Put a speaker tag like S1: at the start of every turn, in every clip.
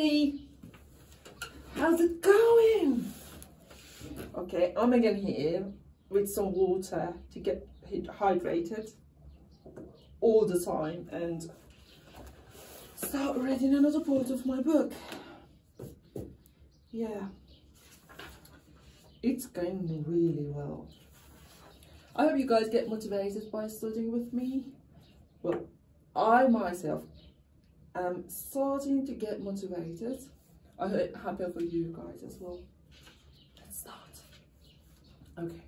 S1: Hey! How's it going? Okay, I'm again here with some water to get hydrated all the time and start reading another part of my book. Yeah, it's going really well. I hope you guys get motivated by studying with me. Well, I myself am starting to get motivated. I hope happy for you guys as well. Let's start. Okay.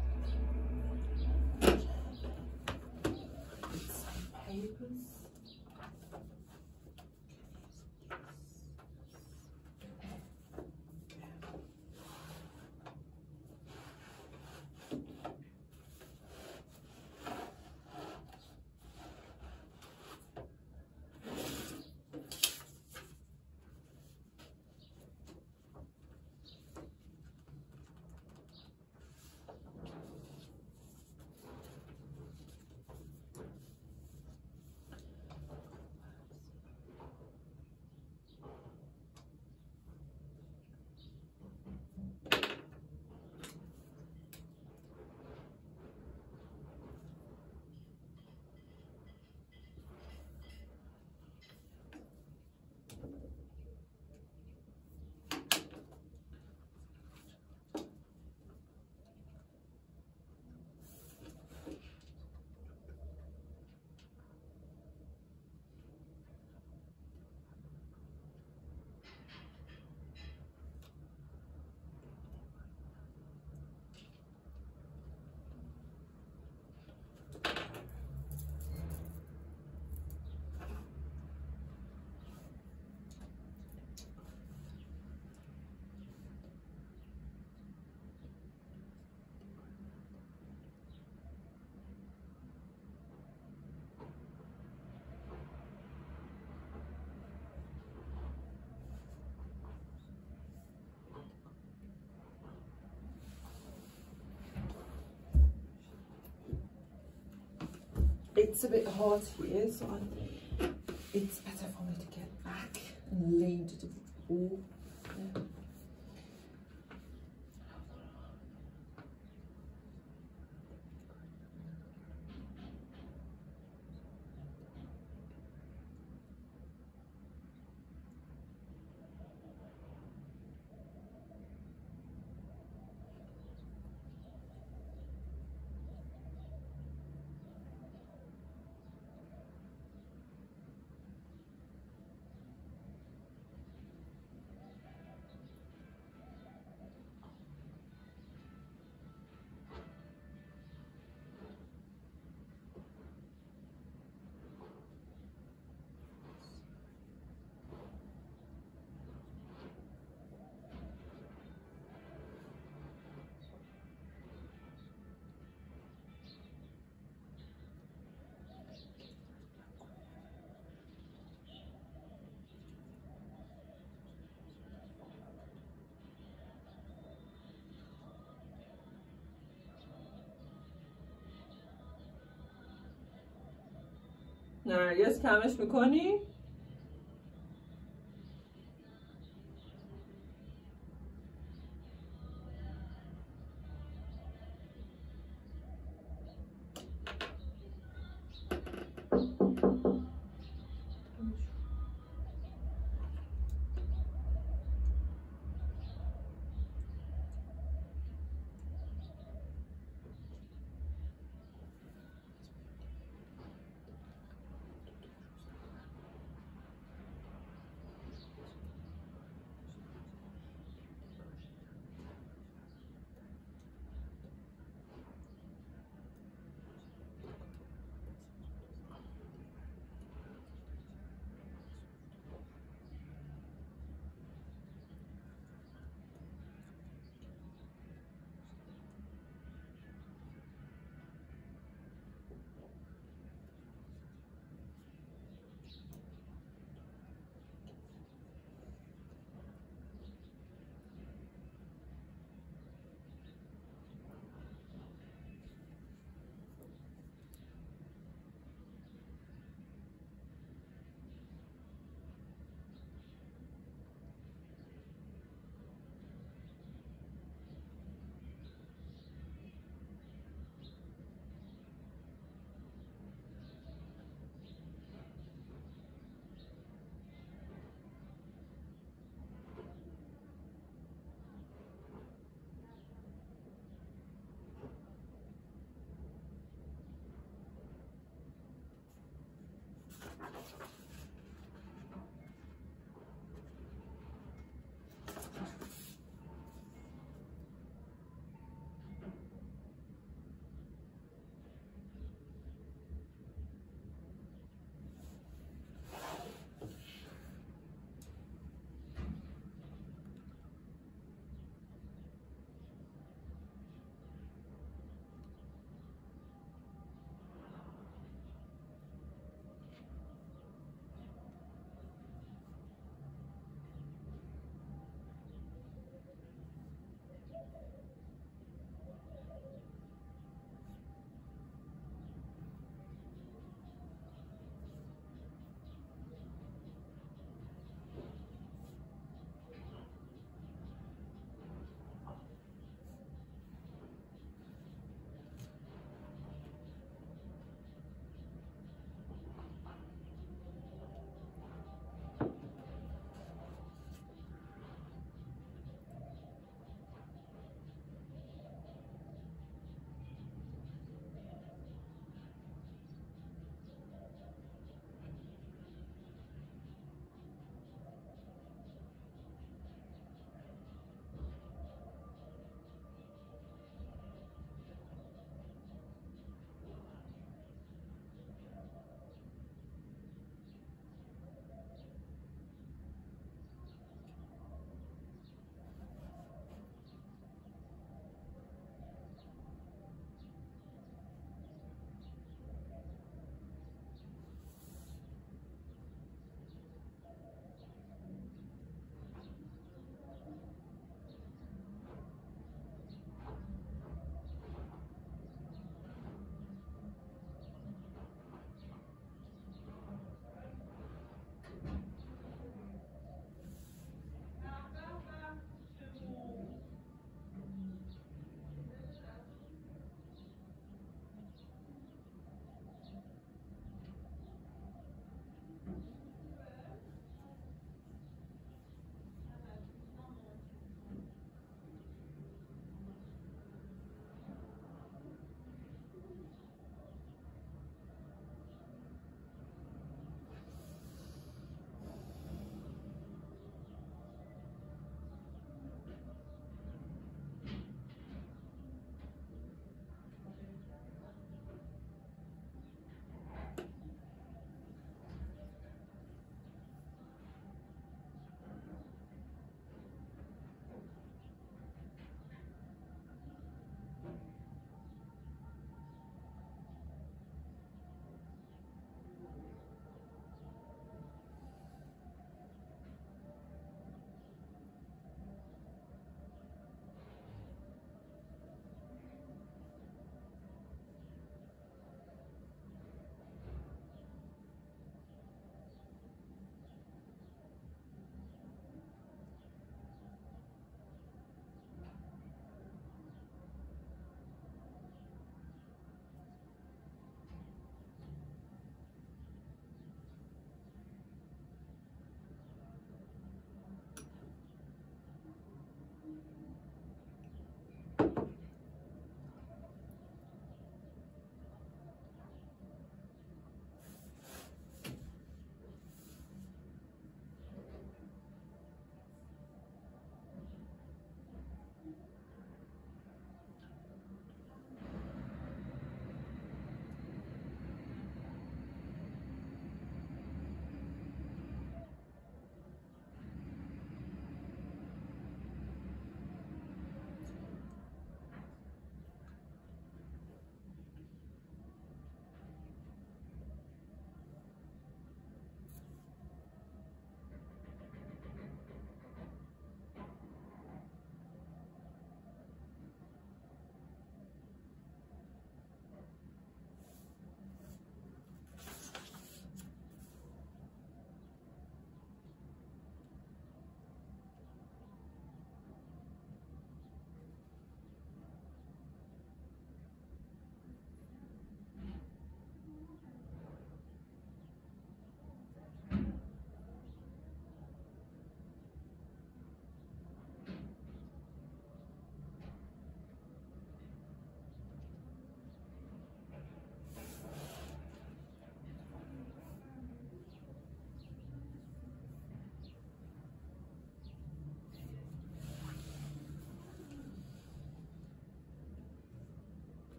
S1: it's a bit hot here, so I, it's better for me to get back and lean to the wall. نه یه کمش می‌کنی؟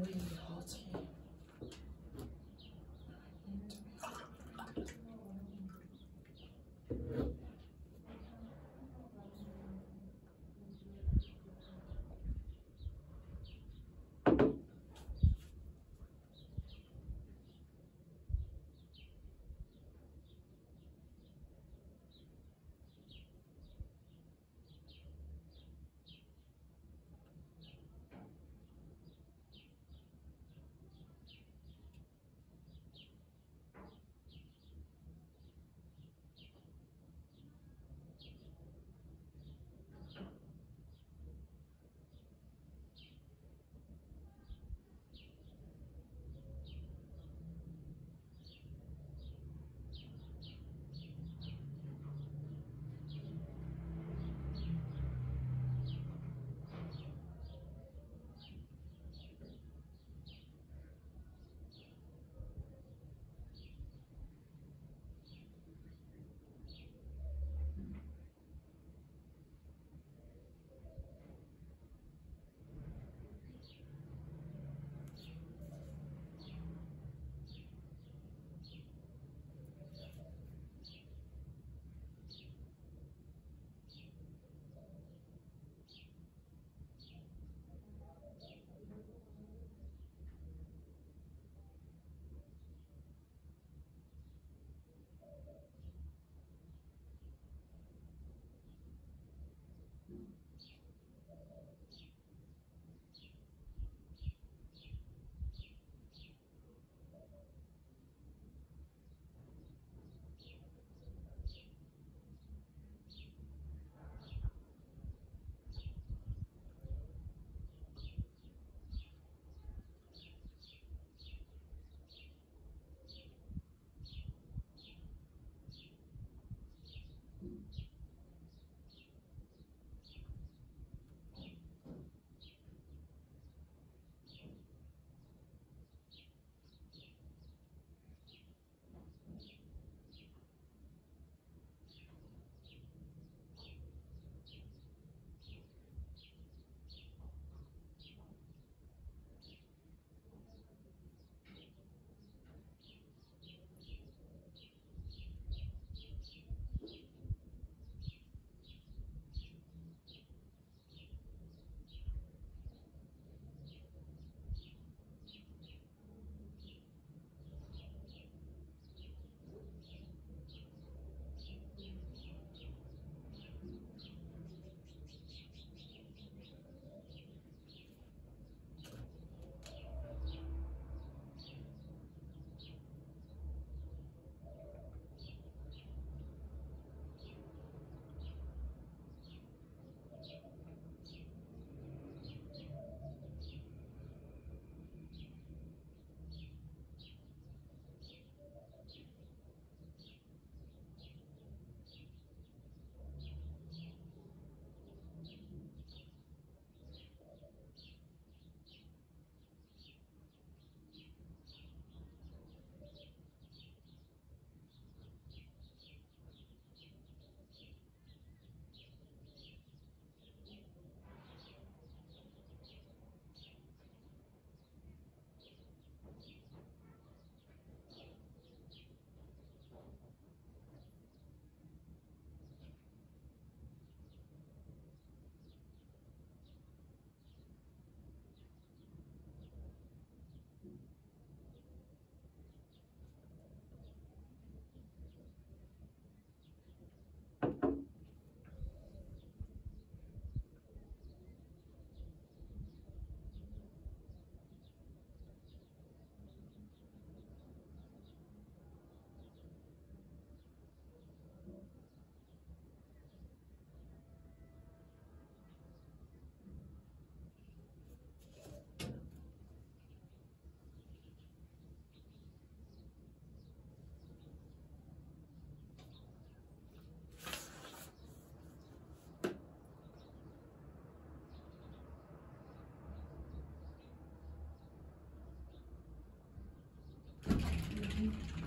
S1: Oi.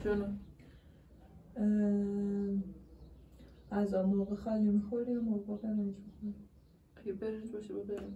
S1: جانم.
S2: از موقع خالی می‌خوری یا موقع برنج می‌خوری.
S1: اگه برنج باشه با برنج.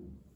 S1: Amen.